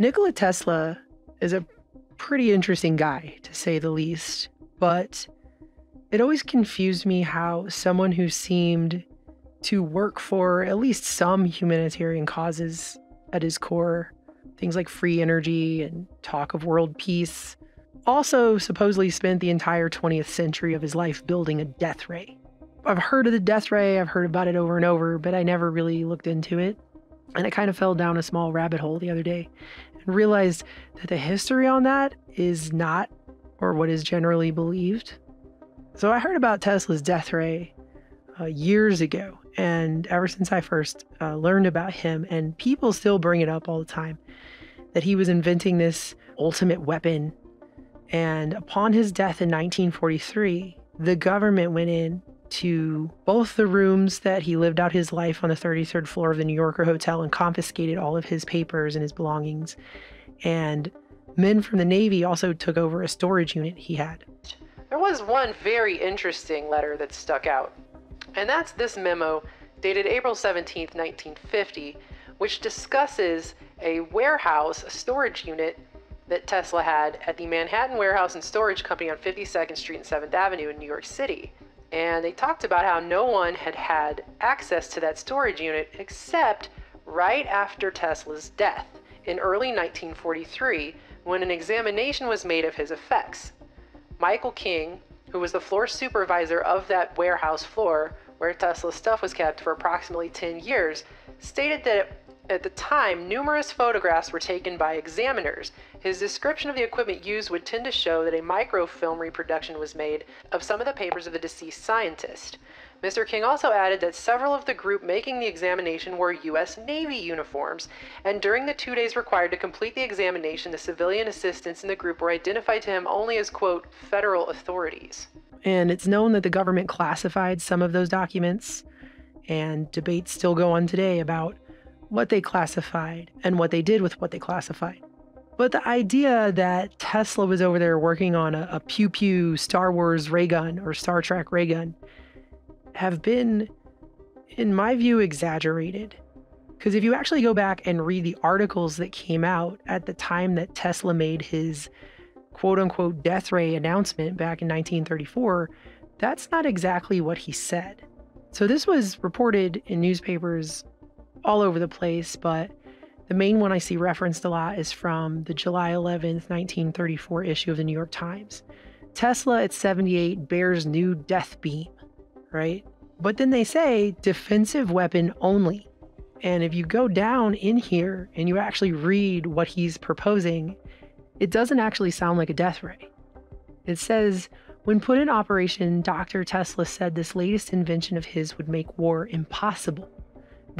Nikola Tesla is a pretty interesting guy, to say the least, but it always confused me how someone who seemed to work for at least some humanitarian causes at his core, things like free energy and talk of world peace, also supposedly spent the entire 20th century of his life building a death ray. I've heard of the death ray, I've heard about it over and over, but I never really looked into it. And I kind of fell down a small rabbit hole the other day realized that the history on that is not or what is generally believed. So I heard about Tesla's death ray uh, years ago, and ever since I first uh, learned about him, and people still bring it up all the time, that he was inventing this ultimate weapon. And upon his death in 1943, the government went in to both the rooms that he lived out his life on the 33rd floor of the New Yorker Hotel and confiscated all of his papers and his belongings. And men from the Navy also took over a storage unit he had. There was one very interesting letter that stuck out, and that's this memo dated April 17, 1950, which discusses a warehouse, a storage unit that Tesla had at the Manhattan Warehouse and Storage Company on 52nd Street and 7th Avenue in New York City. And they talked about how no one had had access to that storage unit except right after Tesla's death in early 1943 when an examination was made of his effects. Michael King, who was the floor supervisor of that warehouse floor where Tesla's stuff was kept for approximately 10 years, stated that at the time, numerous photographs were taken by examiners. His description of the equipment used would tend to show that a microfilm reproduction was made of some of the papers of the deceased scientist. Mr. King also added that several of the group making the examination wore U.S. Navy uniforms, and during the two days required to complete the examination, the civilian assistants in the group were identified to him only as, quote, federal authorities. And it's known that the government classified some of those documents, and debates still go on today about what they classified and what they did with what they classified. But the idea that Tesla was over there working on a, a pew pew Star Wars ray gun or Star Trek ray gun have been, in my view, exaggerated. Because if you actually go back and read the articles that came out at the time that Tesla made his quote unquote death ray announcement back in 1934, that's not exactly what he said. So this was reported in newspapers all over the place, but the main one I see referenced a lot is from the July 11th, 1934 issue of the New York Times. Tesla at 78 bares new death beam, right? But then they say defensive weapon only. And if you go down in here and you actually read what he's proposing, it doesn't actually sound like a death ray. It says, when put in operation, Dr. Tesla said this latest invention of his would make war impossible.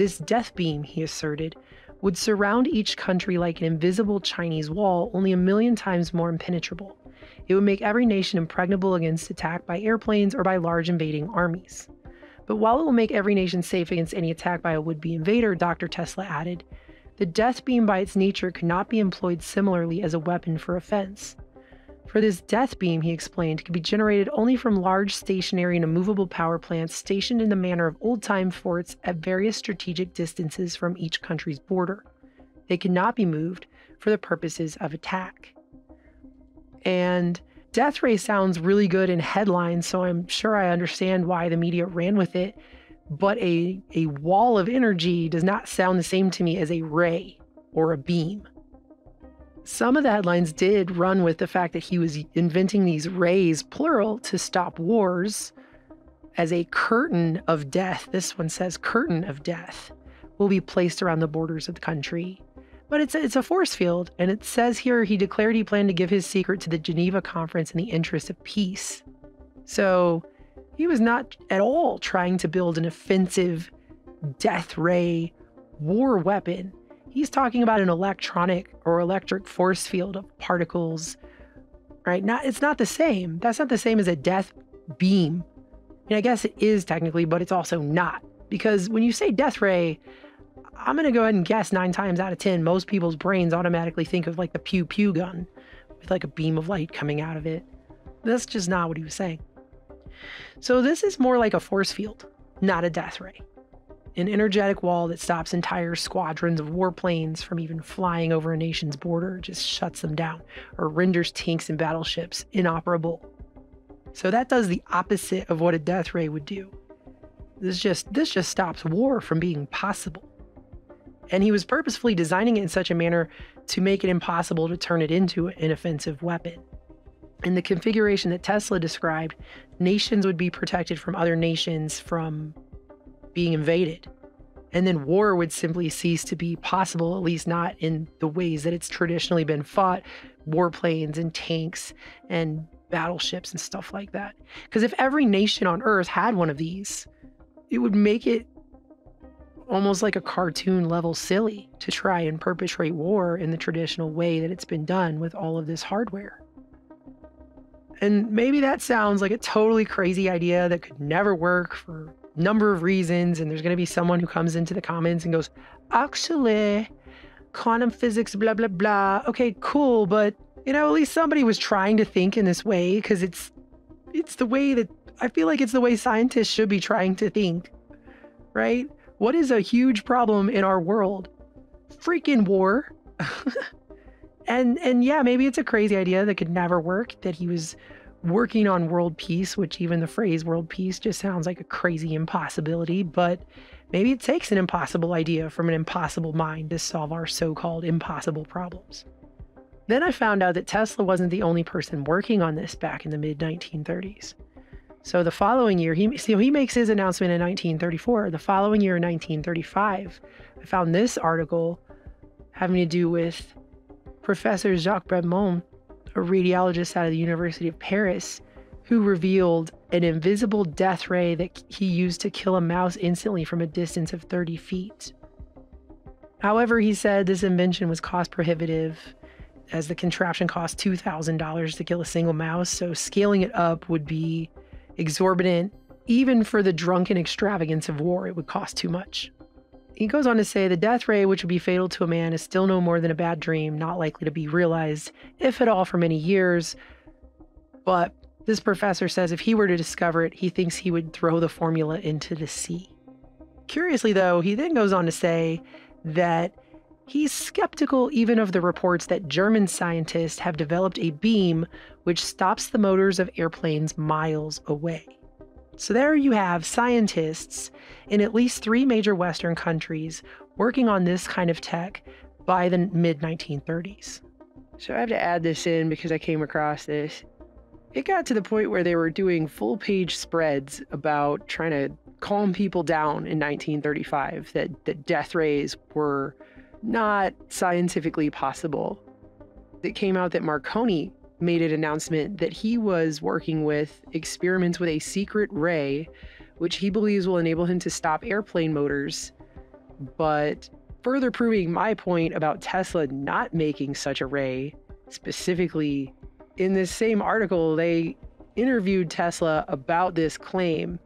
This death beam, he asserted, would surround each country like an invisible Chinese wall, only a million times more impenetrable. It would make every nation impregnable against attack by airplanes or by large invading armies. But while it will make every nation safe against any attack by a would be invader, Dr. Tesla added, the death beam by its nature could not be employed similarly as a weapon for offense. For this death beam, he explained, could be generated only from large stationary and immovable power plants stationed in the manner of old time forts at various strategic distances from each country's border. They could not be moved for the purposes of attack. And Death Ray sounds really good in headlines, so I'm sure I understand why the media ran with it. But a, a wall of energy does not sound the same to me as a ray or a beam. Some of the headlines did run with the fact that he was inventing these rays, plural, to stop wars as a curtain of death. This one says curtain of death will be placed around the borders of the country. But it's a, it's a force field, and it says here he declared he planned to give his secret to the Geneva Conference in the interest of peace. So he was not at all trying to build an offensive death ray war weapon. He's talking about an electronic or electric force field of particles, right? Not it's not the same. That's not the same as a death beam. And I guess it is technically, but it's also not. Because when you say death ray, I'm going to go ahead and guess nine times out of 10, most people's brains automatically think of like the pew pew gun with like a beam of light coming out of it. That's just not what he was saying. So this is more like a force field, not a death ray. An energetic wall that stops entire squadrons of warplanes from even flying over a nation's border, just shuts them down, or renders tanks and battleships inoperable. So that does the opposite of what a death ray would do. This just this just stops war from being possible. And he was purposefully designing it in such a manner to make it impossible to turn it into an offensive weapon. In the configuration that Tesla described, nations would be protected from other nations from being invaded. And then war would simply cease to be possible, at least not in the ways that it's traditionally been fought warplanes and tanks and battleships and stuff like that. Because if every nation on Earth had one of these, it would make it almost like a cartoon level silly to try and perpetrate war in the traditional way that it's been done with all of this hardware. And maybe that sounds like a totally crazy idea that could never work for number of reasons. And there's going to be someone who comes into the comments and goes, actually, quantum physics, blah, blah, blah. Okay, cool. But, you know, at least somebody was trying to think in this way because it's, it's the way that I feel like it's the way scientists should be trying to think, right? What is a huge problem in our world? Freaking war. and and yeah, maybe it's a crazy idea that could never work that he was working on world peace, which even the phrase world peace just sounds like a crazy impossibility, but maybe it takes an impossible idea from an impossible mind to solve our so-called impossible problems. Then I found out that Tesla wasn't the only person working on this back in the mid 1930s. So the following year, he so he makes his announcement in 1934. The following year, in 1935, I found this article having to do with Professor Jacques Bremond, a radiologist out of the University of Paris, who revealed an invisible death ray that he used to kill a mouse instantly from a distance of 30 feet. However, he said this invention was cost prohibitive as the contraption cost $2,000 to kill a single mouse, so scaling it up would be exorbitant. Even for the drunken extravagance of war, it would cost too much. He goes on to say the death ray, which would be fatal to a man, is still no more than a bad dream, not likely to be realized, if at all, for many years. But this professor says if he were to discover it, he thinks he would throw the formula into the sea. Curiously, though, he then goes on to say that he's skeptical even of the reports that German scientists have developed a beam which stops the motors of airplanes miles away. So there you have scientists in at least three major Western countries working on this kind of tech by the mid 1930s. So I have to add this in because I came across this. It got to the point where they were doing full page spreads about trying to calm people down in 1935 that, that death rays were not scientifically possible. It came out that Marconi made an announcement that he was working with experiments with a secret ray, which he believes will enable him to stop airplane motors. But further proving my point about Tesla not making such a ray, specifically in this same article, they interviewed Tesla about this claim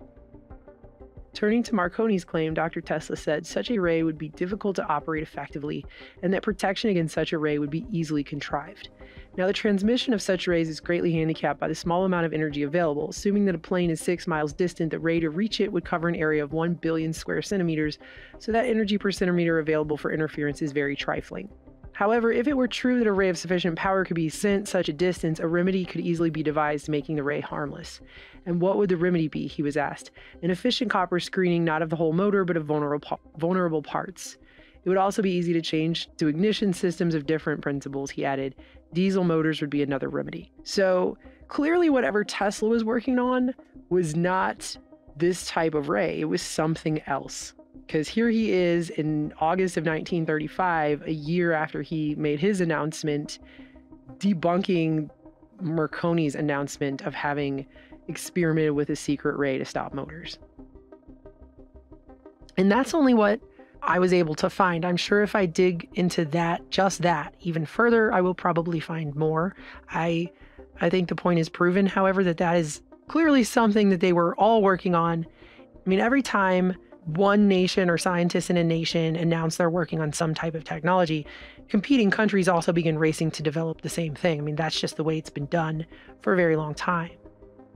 Turning to Marconi's claim, Dr. Tesla said such a ray would be difficult to operate effectively and that protection against such a ray would be easily contrived. Now, the transmission of such rays is greatly handicapped by the small amount of energy available. Assuming that a plane is six miles distant, the ray to reach it would cover an area of 1 billion square centimeters, so that energy per centimeter available for interference is very trifling. However, if it were true that a ray of sufficient power could be sent such a distance, a remedy could easily be devised making the ray harmless. And what would the remedy be? He was asked. An efficient copper screening not of the whole motor, but of vulnerable, vulnerable parts. It would also be easy to change to ignition systems of different principles, he added. Diesel motors would be another remedy. So clearly, whatever Tesla was working on was not this type of ray, it was something else because here he is in August of 1935, a year after he made his announcement, debunking Marconi's announcement of having experimented with a secret ray to stop motors. And that's only what I was able to find. I'm sure if I dig into that, just that, even further, I will probably find more. I I think the point is proven, however, that that is clearly something that they were all working on. I mean, every time one nation or scientists in a nation announce they're working on some type of technology, competing countries also begin racing to develop the same thing. I mean, that's just the way it's been done for a very long time.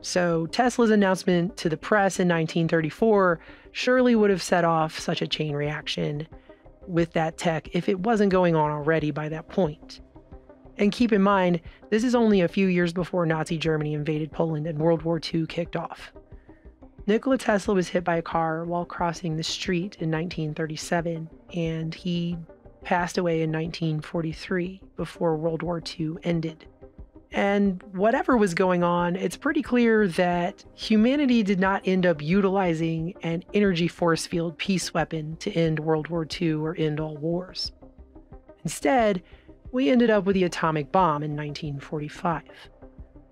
So Tesla's announcement to the press in 1934 surely would have set off such a chain reaction with that tech if it wasn't going on already by that point. And keep in mind, this is only a few years before Nazi Germany invaded Poland and World War II kicked off. Nikola Tesla was hit by a car while crossing the street in 1937, and he passed away in 1943 before World War II ended. And whatever was going on, it's pretty clear that humanity did not end up utilizing an energy force field peace weapon to end World War II or end all wars. Instead, we ended up with the atomic bomb in 1945,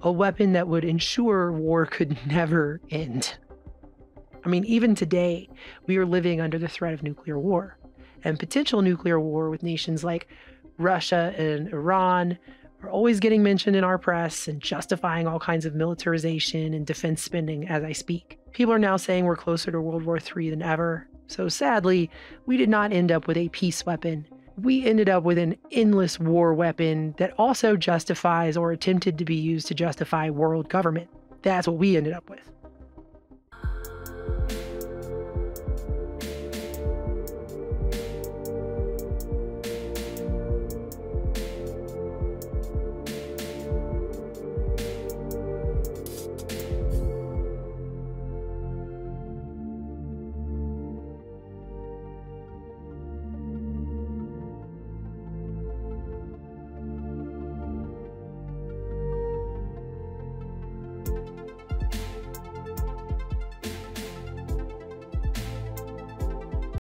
a weapon that would ensure war could never end. I mean, even today, we are living under the threat of nuclear war and potential nuclear war with nations like Russia and Iran, are always getting mentioned in our press and justifying all kinds of militarization and defense spending as I speak. People are now saying we're closer to World War III than ever. So sadly, we did not end up with a peace weapon. We ended up with an endless war weapon that also justifies or attempted to be used to justify world government. That's what we ended up with.